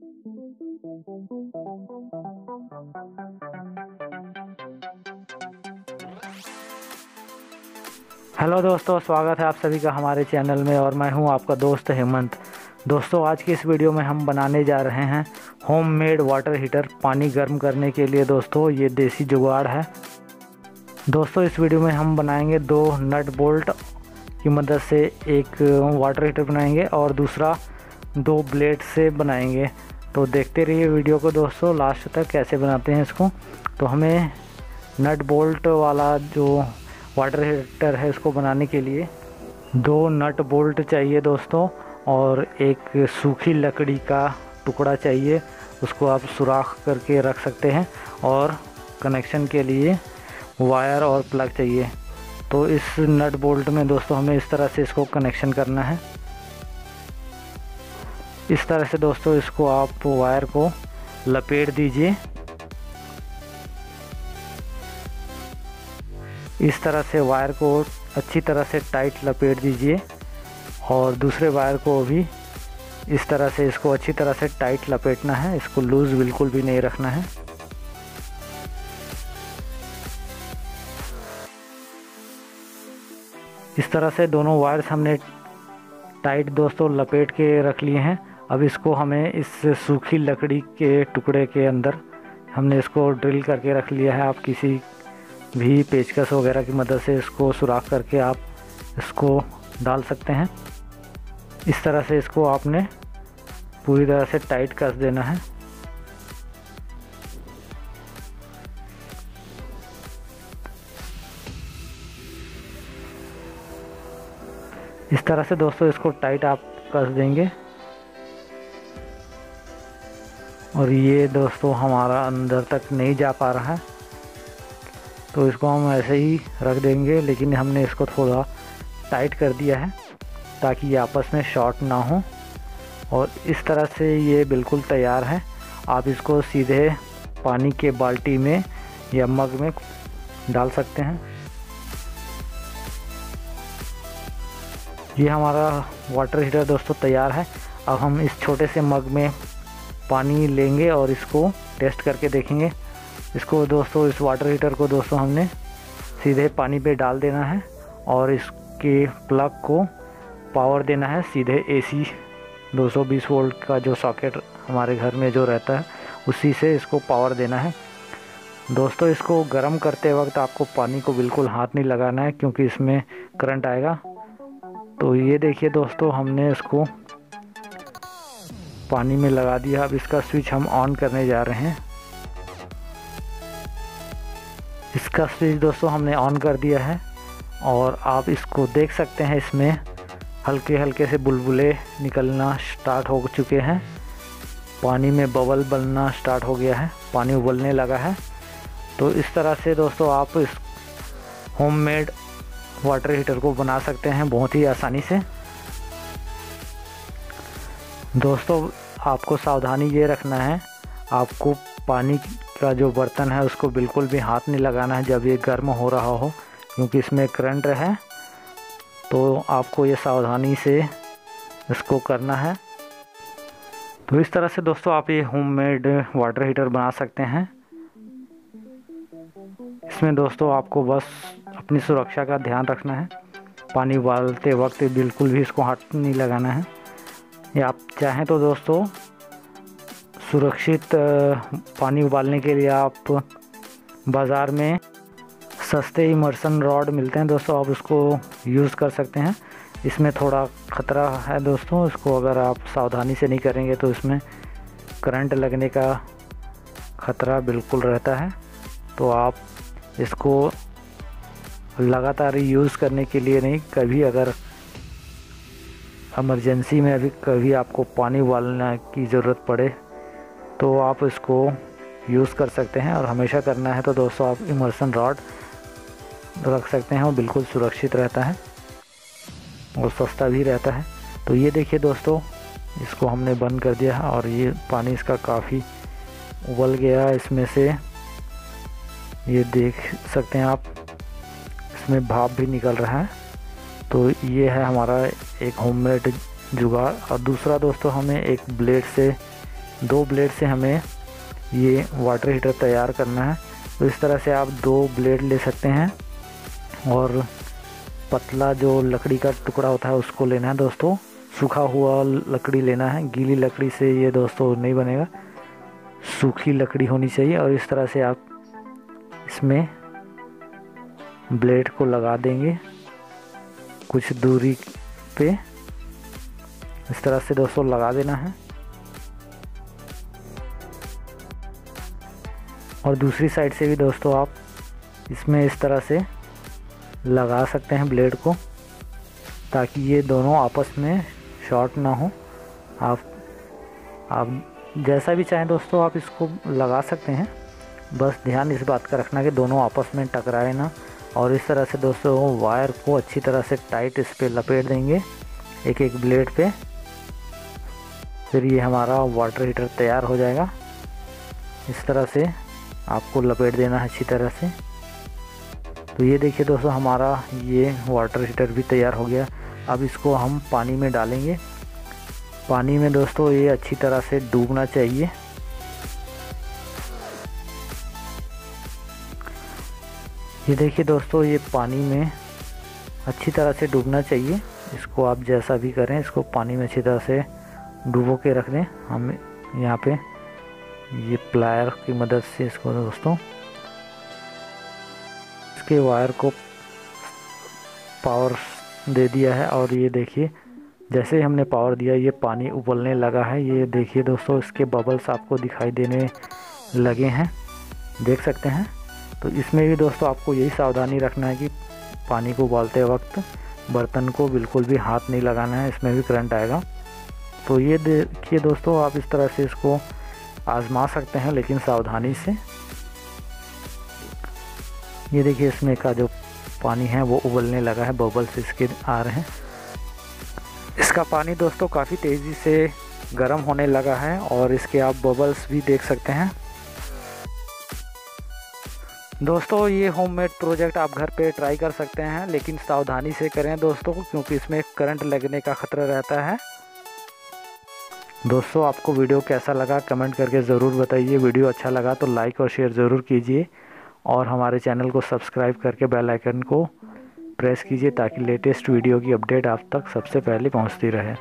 Hello दोस्तों, स्वागत है आप सभी का हमारे चैनल में और मैं हूँ आपका दोस्त हेमंत। दोस्तों, आज की इस वीडियो में हम बनाने जा रहे हैं होम मेड वाटर हीटर पानी गर्म करने के लिए दोस्तों, ये देसी जुगाड़ है। दोस्तों, इस वीडियो में हम बनाएँगे दो नट बोल्ट की मदद से एक वाटर हीटर बनाएँगे और दूसरा दो ब्लेड से बनाएँगे। तो देखते रहिए वीडियो को दोस्तों लास्ट तक कैसे बनाते हैं इसको। तो हमें नट बोल्ट वाला जो वाटर हीटर है इसको बनाने के लिए दो नट बोल्ट चाहिए दोस्तों, और एक सूखी लकड़ी का टुकड़ा चाहिए, उसको आप सुराख करके रख सकते हैं, और कनेक्शन के लिए वायर और प्लग चाहिए। तो इस नट बोल्ट में दोस्तों, हमें इस तरह से इसको कनेक्शन करना है। इस तरह से दोस्तों इसको आप वायर को लपेट दीजिए। इस तरह से वायर को अच्छी तरह से टाइट लपेट दीजिए और दूसरे वायर को भी इस तरह से इसको अच्छी तरह से टाइट लपेटना है। इसको लूज़ बिल्कुल भी नहीं रखना है। इस तरह से दोनों वायर्स हमने टाइट दोस्तों लपेट के रख लिए हैं। अब इसको हमें इस सूखी लकड़ी के टुकड़े के अंदर हमने इसको ड्रिल करके रख लिया है। आप किसी भी पेचकस वगैरह की मदद से इसको सुराख करके आप इसको डाल सकते हैं। इस तरह से इसको आपने पूरी तरह से टाइट कस देना है। इस तरह से दोस्तों इसको टाइट आप कस देंगे। और ये दोस्तों हमारा अंदर तक नहीं जा पा रहा है। तो इसको हम ऐसे ही रख देंगे, लेकिन हमने इसको थोड़ा टाइट कर दिया है, ताकि ये आपस में शॉर्ट ना हो। और इस तरह से ये बिल्कुल तैयार है। आप इसको सीधे पानी के बाल्टी में या मग में डाल सकते हैं। ये हमारा वाटर हीटर दोस्तों तैयार है। अब हम इस छोटे से मग में पानी लेंगे और इसको टेस्ट करके देखेंगे। इसको दोस्तों, इस वाटर हीटर को दोस्तों हमने सीधे पानी पे डाल देना है और इसके प्लग को पावर देना है। सीधे एसी 220 वोल्ट का जो सॉकेट हमारे घर में जो रहता है, उसी से इसको पावर देना है। दोस्तों, इसको गर्म करते वक्त आपको पानी को बिल्कुल हाथ नहीं लगाना है क्योंकि इसमें करंट आएगा। तो ये देखिए दोस्तों, हमने इसको पानी में लगा दिया। अब इसका स्विच हम ऑन करने जा रहे हैं। इसका स्विच दोस्तों हमने ऑन कर दिया है और आप इसको देख सकते हैं इसमें हल्के हल्के से बुलबुले निकलना स्टार्ट हो चुके हैं। पानी में बबल बनना स्टार्ट हो गया है। पानी उबलने लगा है। तो इस तरह से दोस्तों आप इस होममेड वाटर हीटर को बना सकते हैं बहुत ही आसानी से। दोस्तों आपको सावधानी ये रखना है, आपको पानी का जो बर्तन है उसको बिल्कुल भी हाथ नहीं लगाना है जब ये गर्म हो रहा हो, क्योंकि इसमें करंट है। तो आपको ये सावधानी से इसको करना है। तो इस तरह से दोस्तों आप ये होममेड वाटर हीटर बना सकते हैं। इसमें दोस्तों आपको बस अपनी सुरक्षा का ध्यान रखना है। पानी उबालते वक्त बिल्कुल भी इसको हाथ नहीं लगाना है। या आप चाहें तो दोस्तों, सुरक्षित पानी उबालने के लिए आप बाज़ार में सस्ते इमर्सन रॉड मिलते हैं दोस्तों, आप उसको यूज़ कर सकते हैं। इसमें थोड़ा ख़तरा है दोस्तों, इसको अगर आप सावधानी से नहीं करेंगे तो इसमें करंट लगने का ख़तरा बिल्कुल रहता है। तो आप इसको लगातार यूज़ करने के लिए नहीं, कभी अगर इमरजेंसी में अभी कभी आपको पानी उबालने की ज़रूरत पड़े तो आप इसको यूज़ कर सकते हैं और हमेशा करना है तो दोस्तों आप इमर्सन रॉड रख सकते हैं, वो बिल्कुल सुरक्षित रहता है और सस्ता भी रहता है। तो ये देखिए दोस्तों, इसको हमने बंद कर दिया है और ये पानी इसका काफ़ी उबल गया इसमें से ये देख सकते हैं आप, इसमें भाप भी निकल रहा है। तो ये है हमारा एक होममेड जुगाड़ और दूसरा दोस्तों हमें एक ब्लेड से, दो ब्लेड से हमें ये वाटर हीटर तैयार करना है। तो इस तरह से आप दो ब्लेड ले सकते हैं और पतला जो लकड़ी का टुकड़ा होता है उसको लेना है दोस्तों। सूखा हुआ लकड़ी लेना है, गीली लकड़ी से ये दोस्तों नहीं बनेगा। सूखी लकड़ी होनी चाहिए और इस तरह से आप इसमें ब्लेड को लगा देंगे। कुछ दूरी पे। इस तरह से दोस्तों लगा देना है। और दूसरी साइड से भी दोस्तों आप इसमें इस तरह से लगा सकते हैं ब्लेड को, ताकि ये दोनों आपस में शॉर्ट ना हो। आप आप जैसा भी चाहें दोस्तों आप इसको लगा सकते हैं। बस ध्यान इस बात का रखना कि दोनों आपस में टकराए ना। और इस तरह से दोस्तों वायर को अच्छी तरह से टाइट इस पर लपेट देंगे एक एक ब्लेड पे। फिर ये हमारा वाटर हीटर तैयार हो जाएगा। इस तरह से आपको लपेट देना है अच्छी तरह से। तो ये देखिए दोस्तों, हमारा ये वाटर हीटर भी तैयार हो गया। अब इसको हम पानी में डालेंगे। पानी में दोस्तों ये अच्छी तरह से डूबना चाहिए। ये देखिए दोस्तों, ये पानी में अच्छी तरह से डूबना चाहिए। इसको आप जैसा भी करें, इसको पानी में अच्छी तरह से डूबो के रख दें। हम यहाँ पे ये प्लायर की मदद से इसको दोस्तों, इसके वायर को पावर दे दिया है। और ये देखिए, जैसे ही हमने पावर दिया, ये पानी उबलने लगा है। ये देखिए दोस्तों, इसके बबल्स आपको दिखाई देने लगे हैं। देख सकते हैं। तो इसमें भी दोस्तों आपको यही सावधानी रखना है कि पानी को उबालते वक्त बर्तन को बिल्कुल भी हाथ नहीं लगाना है, इसमें भी करंट आएगा। तो ये देखिए दोस्तों, आप इस तरह से इसको आजमा सकते हैं, लेकिन सावधानी से। ये देखिए, इसमें का जो पानी है, वो उबलने लगा है, बबल्स इसके आ रहे हैं। इसका पानी दोस्तों काफ़ी तेज़ी से गर्म होने लगा है, और इसके आप बबल्स भी देख सकते हैं। दोस्तों, ये होममेड प्रोजेक्ट आप घर पे ट्राई कर सकते हैं, लेकिन सावधानी से करें दोस्तों, क्योंकि इसमें करंट लगने का ख़तरा रहता है। दोस्तों, आपको वीडियो कैसा लगा कमेंट करके ज़रूर बताइए। वीडियो अच्छा लगा तो लाइक और शेयर ज़रूर कीजिए और हमारे चैनल को सब्सक्राइब करके बेल आइकन को प्रेस कीजिए ताकि लेटेस्ट वीडियो की अपडेट आप तक सबसे पहले पहुँचती रहे।